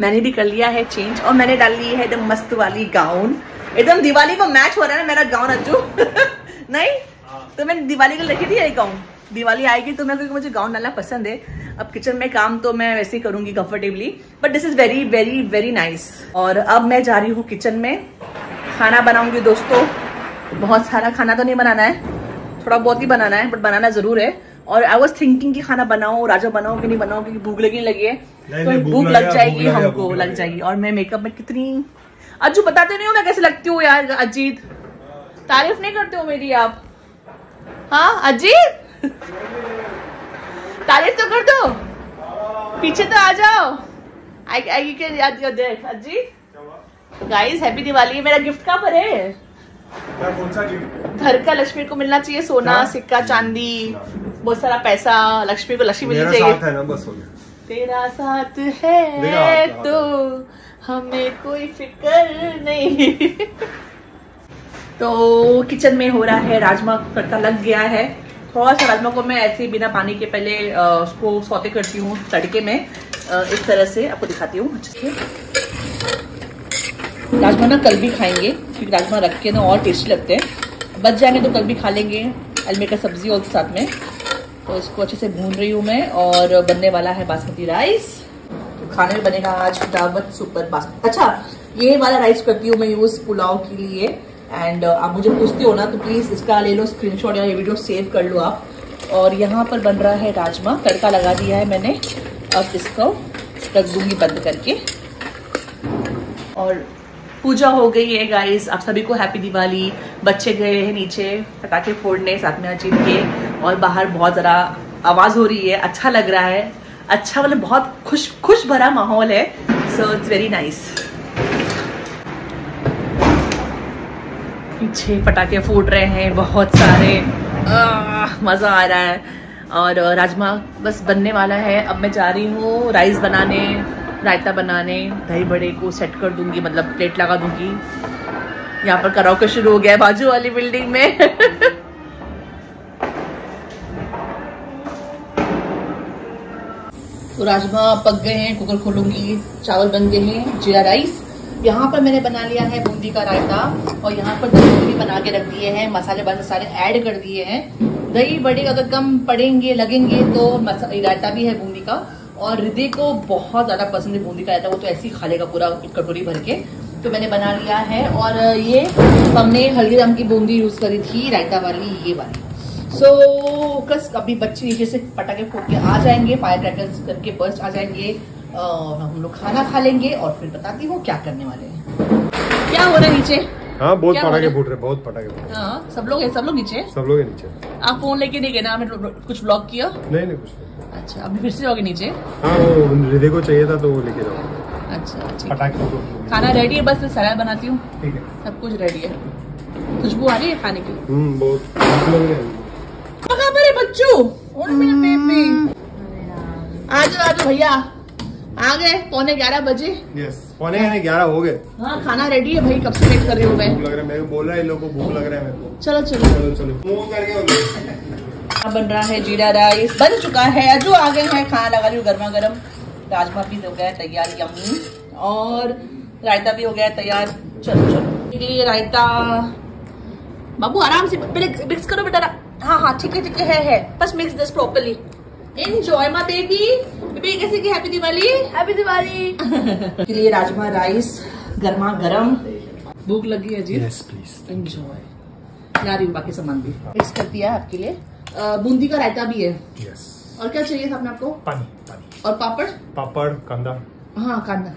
मैंने भी कर लिया है चेंज और मैंने डाल ली है एकदम मस्त वाली गाउन एकदम दिवाली को मैच हो रहा है ना मेरा गाउन अज्जू? नहीं? तो मैंने दिवाली को रखी थी यही गाउन दिवाली आएगी तो मैं क्योंकि मुझे गाउन डालना पसंद है। अब किचन में काम तो मैं वैसे ही करूँगी comfortably but this is very very very nice और अब मैं जा रही हूँ किचन में। खाना बनाऊँगी दोस्तों। बहुत सारा खाना तो नहीं बनाना है। थोड़ा बहुत ही बनाना है बट बनाना ज़रूर है। और आई वॉज़ थिंकिंग कि खाना बनाओ राजा बनाओ कि नहीं बनाओ क्योंकि भूख लगी लगी है। तो भूख लग जाएगी हमको लग जाएगी। और मैं मेकअप में कितनी अज्जू बताते नहीं हो मैं कैसे लगती हूँ यार अजीत। तारीफ़ नहीं करते हो मेरी आप? हाँ अजीत? तारीफ़ तो कर दो। पीछे तो आ जाओ। आई आई के देख अजीत? गाइस हैप्पी दिवाली मेरा गिफ्ट कहाँ पर है? घर का लक्ष्मी को मिलना चाहिए सोना सिक्का चांदी बहुत सारा पैसा लक्ष्मी को लक्ष्मी मिलनी चाहिए। तेरा साथ है तो हमें कोई फ़िक्र नहीं। तो किचन में हो रहा है राजमा तड़का लग गया है। थोड़ा सा राजमा को मैं ऐसे बिना पानी के पहले उसको सौते करती हूँ तड़के में। इस तरह से आपको दिखाती हूँ। अच्छे से। राजमा ना कल भी खाएँगे क्योंकि राजमा रख के ना और टेस्टी लगते हैं। बच जाएँगे तो कल भी खा लेंगे अलमे का सब्ज़ी और साथ में। तो इसको अच्छे से भून रही हूँ मैं और बनने वाला है बासमती राइस। तो खाने में बनेगा आज दावत सुपर बासमती। अच्छा ये वाला राइस करती हूँ मैं यूज़ पुलाव के लिए। एंड आप मुझे पूछते हो ना तो प्लीज़ इसका ले लो स्क्रीनशॉट या ये वीडियो सेव कर लो आप। और यहाँ पर बन रहा है राजमा, तड़का लगा दिया है मैंने। अब इसको रख दूँगी बंद करके। और पूजा हो गई है गाइस आप सभी को हैप्पी दिवाली. बच्चे गए हैं नीचे पटाखे फोड़ने साथ में अजीत के और बाहर बहुत ज़रा आवाज़ हो रही है. अच्छा लग रहा है. अच्छा मतलब बहुत खुश खुश भरा माहौल है. सो इट्स वेरी नाइस पीछे पटाखे फूट रहे हैं बहुत सारे. आह, मज़ा आ रहा है. और राजमा बस बनने वाला है. अब मैं जा रही हूँ राइस बनाने. रायता बनाने, दही बड़े को सेट कर दूँगी मतलब प्लेट लगा दूँगी। यहाँ पर कराओके शुरू हो गया है बाजू वाली बिल्डिंग में। तो राजमा पक गए हैं कुकर खोलूँगी, चावल बन गए हैं, जीरा राइस यहाँ पर मैंने बना लिया है बूंदी का रायता और यहाँ पर दही भी बना के रख दिए हैं, मसाले वसाले सारे ऐड कर दिए हैं। दही बड़े अगर कम पड़ेंगे, लगेंगे तो रायता भी है बूंदी का। और हृदय को बहुत ज़्यादा पसंद है बूंदी का रायता वो तो ऐसे ही खा लेगा पूरा कटोरी भर के। तो मैंने बना लिया है और ये हमने हल्दीराम की बूंदी यूज़ करी थी रायता वाली ये वाली। सो so, कस अभी बच्चे नीचे से पटाखे फोड़ के आ जाएँगे फायर क्रैकर्स करके बर्स्ट आ जाएँगे अ, हम लोग खाना खा लेंगे और फिर बताती हूँ क्या करने वाले हैं। क्या हो रहा है नीचे? हाँ बहुत पटाखे फूट रहे बहुत पटाखे फूट हाँ सब लोग हैं सब लोग नीचे? सब लोग हैं नीचे। आप फ़ोन लेके नहीं गए ना आपने कुछ ब्लॉग किया? नहीं नहीं कुछ नहीं। अच्छा अभी फिर से जाओगे नीचे? हाँ वो हृदय को चाहिए था तो वो लेके जाओ अच्छा ठीक। खाना रेडी है? बस सलाद बनाती हूँ। सब कुछ रेडी है। खुशबू आ रही है खाने की? हम्म बहुत भूख लग कहाँ पर है बच्चू? और मेरा आ जाओ आ जाओ भैया आ गए पौने ग्यारह बजे। यस पौने ग्यारह हो गए। हाँ खाना रेडी है भाई कब से वेट कर रही हूँ मैं? लग रहा है मेरे को बोल रहा है इन लोगों को भूख लग रहा है मेरे को। चलो चलो। चलो चलो। मुँह करके बन रहा है जीरा राइस बन चुका है अजू आ गए हैं खाना लगा रही हूँ गर्मा गर्म। राजमा भी हो गया तैयार यम्मी। और रायता भी हो गया तैयार चलो चलो। ये रायता। बाबू आराम से पहले मिक्स करो बेटा हाँ हाँ ठीक है ठीक है है है। बस mix this properly enjoy my baby baby कैसे की हैप्पी दिवाली हैप्पी दिवाली के लिए राजमा राइस गर्मा गर्म। भूख लगी है जी यस प्लीज़ एंजॉय ला रही हूँ बाकी सामान भी। मिक्स कर दिया आपके लिए। बूंदी का रायता भी है। यस और क्या चाहिए था आपने आपको? पानी पानी। और पापड़? पापड़ कांदा। हाँ कांदा।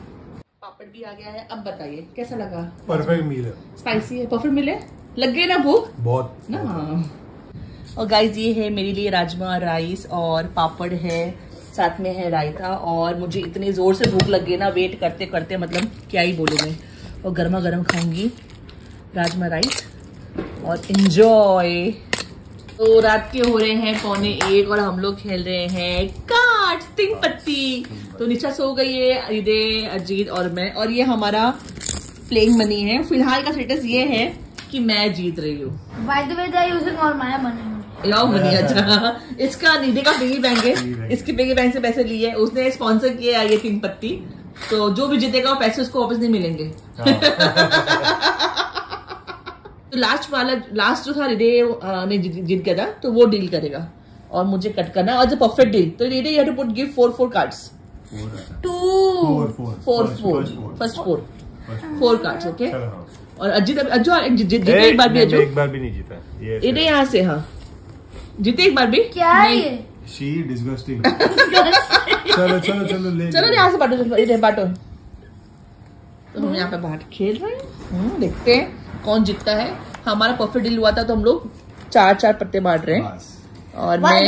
पापड़ भी आ गया है अब बताइए कैसा लगा? परफेक्ट मील है। स्पाइसी है परफेक्ट मिले लग गई ना भूख? बहुत। ना। और गाइस ये है मेरे लिए राजमा राइस और पापड़ है साथ में है रायता और मुझे इतने ज़ोर से भूख लग गई ना वेट करते करते मतलब क्या ही बोलूँ मैं। और गर्मा गर्म खाऊँगी राजमा राइस और इंजॉय तो रात के हो रहे हैं पौने एक और हम लोग खेल रहे हैं कार्ड तीन पत्ती। तो निशा सो गई है हृदय अजीत और मैं और ये हमारा प्लेइंग मनी है। फ़िलहाल का स्टेटस ये है कि मैं जीत रही हूँ। By the way they are using all my money लाओ मनी अच्छा। इसका निधि का पिगी बैंक है। इसके। पिगी बैंक से पैसे लिए। उसने स्पॉन्सर किया है ये तीन पत्ती। तो जो भी जीतेगा वो पैसे उसको वापस नहीं मिलेंगे। तो लास्ट वाला लास्ट जो था अ, ने जीत गया था तो वो डील करेगा। और मुझे कट करना और परफेक्ट डील तो Hriday you to put give four four cards to four four. First four four cards okay और अजित अज्जू जीत जीते एक- बार भी अज्जू एक बार भी नहीं जीता। ये यहाँ से हाँ। जीते एक बार भी? क्या ये? शी डिस्गस्टिंग चलो चलो चलो ले चलो यहाँ से बांटो इधर बांटो। तो हम यहाँ पे बांट खेल रहे हैं। हम्म, देखते हैं। कौन जीतता है? हमारा परफेक्ट डील हुआ था तो हम लोग चार चार पत्ते बांट रहे हैं। और मैं यस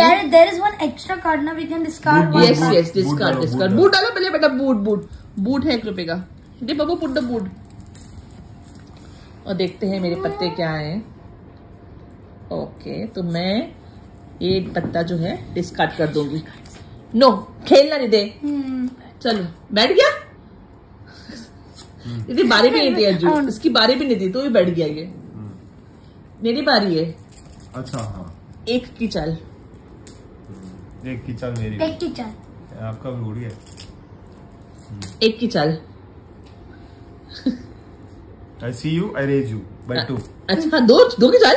यस बूट डिस्कार्ड डालो, डिस्कार्ड बूट बूट डालो पहले बेटा बूट बूट बूट है एक रुपए का। दे बाबू पुट द बूट और देखते हैं मेरे पत्ते क्या हैं। ओके तो मैं एक पत्ता जो है डिस्कार्ड कर दूँगी। नो खेलना नहीं दे। Hmm. चलो बैठ गया? दीदी बारी भी नहीं थी अज्जू। हाँ। इसकी बारी भी नहीं थी तो भी बैठ गया ये। मेरी बारी है। अच्छा हाँ। एक की चाल। एक की चल मेरी। Take it, child. आपका भी उड़ गया एक की चाल। I see you I raise you by two अच्छा हाँ, दो दो की चाल?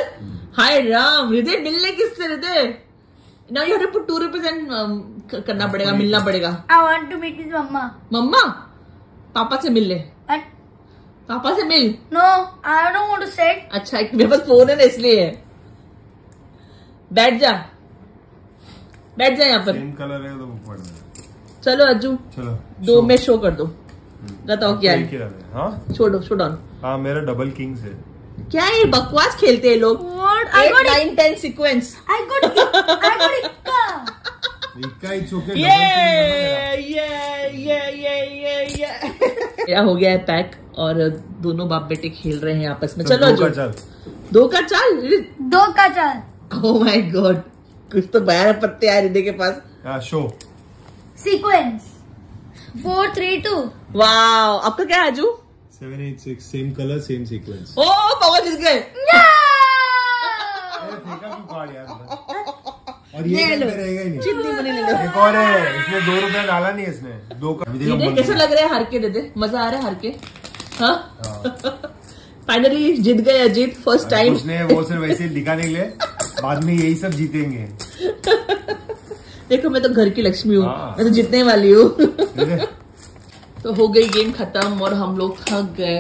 हाय राम हृदय मिलने किससे हृदय? ना you have to put to represent करना पड़ेगा मिलना पड़ेगा। I want to meet with mama. मम्मा? पापा से मिल ले। पापा से मिल। No, I don't want to sit. अच्छा एक मेरे पास फ़ोन है ना इसलिए। है बैठ जा। बैठ जा यहाँ पर। सेम कलर है तो वो पढ़ना चलो अज्जू। चलो दो में शो कर दो। बताओ क्या है। हाँ छोड़ो डाउन हाँ मेरा डबल किंग्स है। क्या ये बकवास खेलते हैं लोग? What? I got nine ten sequence I got it. I got it. इक्का ही ये ये ये ये ये मेरा हो गया है पैक? और दोनों बाप बेटे खेल रहे हैं आपस में। चलो दो का दो का चाल? दो का चाल। ओ माय गॉड कुछ तो बयान पत्ते आए हृदय के पास। हाँ show sequence four three two wow आपका क्या है Aju seven eight six same colour same sequence ओ पापा जीत गए। और ये ले लो। करके रहेगा ही नहीं। चिंती बनी ले लो। एक और है इसने दो रुपया डाला नहीं इसने। दो का अभी देखो कैसे। लग रहा है हार के हृदय मज़ा आ रहा है हार के। हाँ? हाँ। फाइनली जीत गए अजीत फ़र्स्ट टाइम उसने वो सिर्फ़ वैसे दिखाने के लिए। बाद में यही सब जीतेंगे। देखो मैं तो घर की लक्ष्मी हूँ। हाँ। मैं तो जीतने वाली हूँ। तो हो गई गेम खत्म और हम लोग थक गए।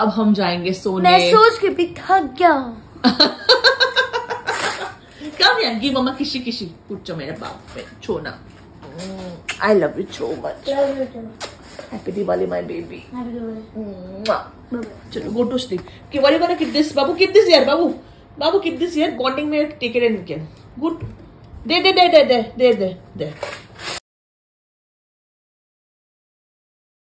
अब हम जाएँगे सोने। मैं सोच के भी थक गया। हूँ कम यार गिव मम्मा किसी किसी पूछो मेरे बाप पे छोना I love you so much happy Diwali my baby चलो गो टू स्लीप कि what are you gonna keep this बाबू keep this here बाबू बाबू keep this here बॉन्डिंग में टेक इट एंड गुड दे दे दे दे दे दे दे दे.